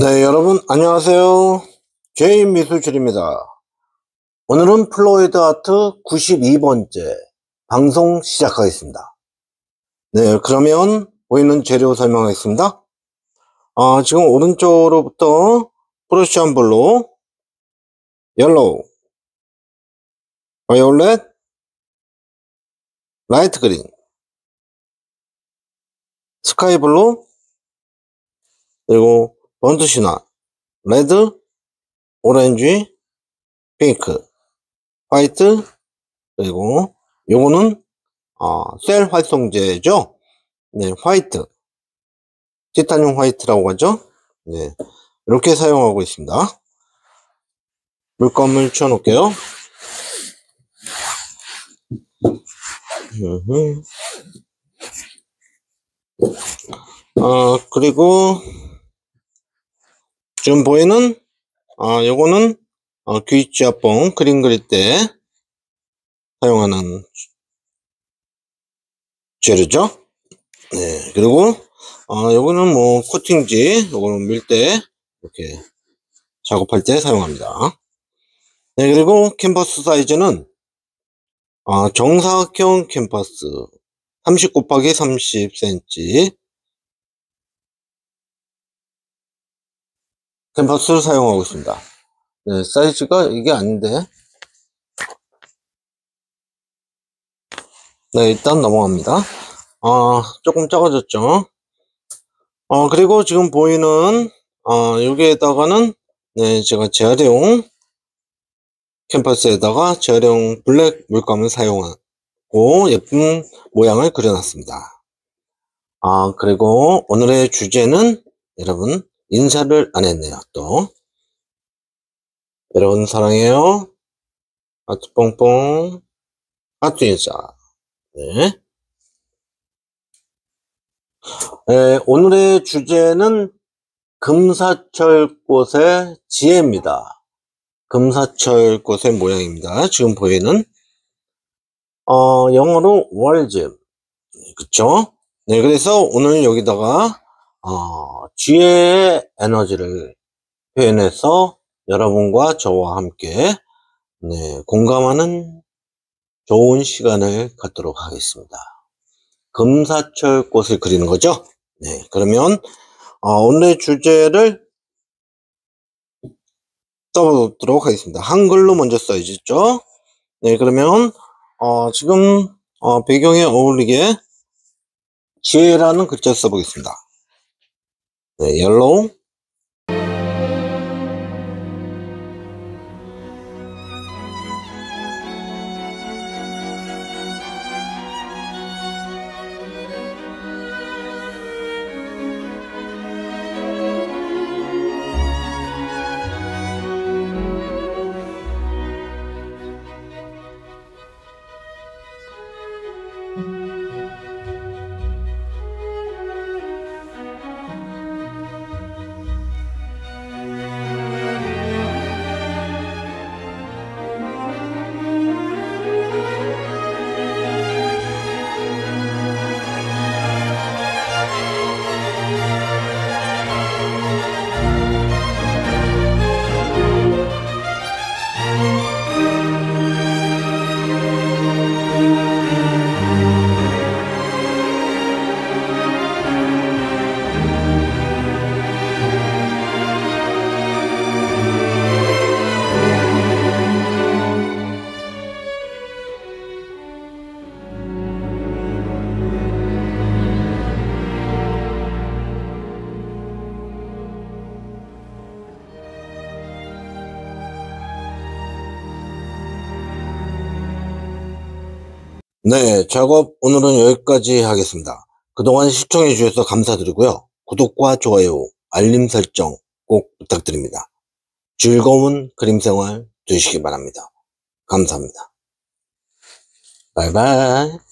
네, 여러분, 안녕하세요. 제인 미술실입니다. 오늘은 fluid art 92번째 방송 시작하겠습니다. 네, 그러면 보이는 재료 설명하겠습니다. 아, 지금 오른쪽으로부터 Prussian blue, yellow, violet, light green, sky blue, 그리고 burnt sienna, red, 오렌지, 핑크, white, 그리고 요거는 어, cell 활성제죠. 네, white. titanium white라고 하죠. 네, 이렇게 사용하고 있습니다. 물감을 치워놓을게요. 어, 그리고 지금 보이는 아 요거는 어, 귀지압봉 그림 그릴 때 사용하는 재료죠. 네 그리고 어, 요거는 뭐 코팅지 요거는 밀때 이렇게 작업할 때 사용합니다. 네 그리고 캔버스 사이즈는 어, 정사각형 캔버스 30 곱하기 30cm 캔버스를 사용하고 있습니다. 네, 사이즈가 이게 아닌데. 네, 일단 넘어갑니다. 아, 조금 작아졌죠. 어, 그리고 지금 보이는, 어, 여기에다가는, 네, 제가 재활용 캔버스에다가 재활용 블랙 물감을 사용하고 예쁜 모양을 그려놨습니다. 아, 그리고 오늘의 주제는 여러분, 인사를 안 했네요, 또. 여러분 사랑해요. 하트 뽕뽕. 하트 인사. 네. 네, 오늘의 주제는 금사철 꽃의 지혜입니다. 금사철 꽃의 모양입니다. 지금 보이는 어, 영어로 월즘 그쵸? 네, 그래서 오늘 여기다가 어, 지혜의 에너지를 표현해서 여러분과 저와 함께 네, 공감하는 좋은 시간을 갖도록 하겠습니다. 금사철 꽃을 그리는 거죠. 네, 그러면 어, 오늘의 주제를 써보도록 하겠습니다. 한글로 먼저 써야죠. 네, 그러면 어, 지금 어, 배경에 어울리게 지혜라는 글자 써보겠습니다. 네, yellow 네, 작업 오늘은 여기까지 하겠습니다. 그동안 시청해 주셔서 감사드리고요. 구독과 좋아요, 알림 설정 꼭 부탁드립니다. 즐거운 그림 생활 되시기 바랍니다. 감사합니다. 바이바이.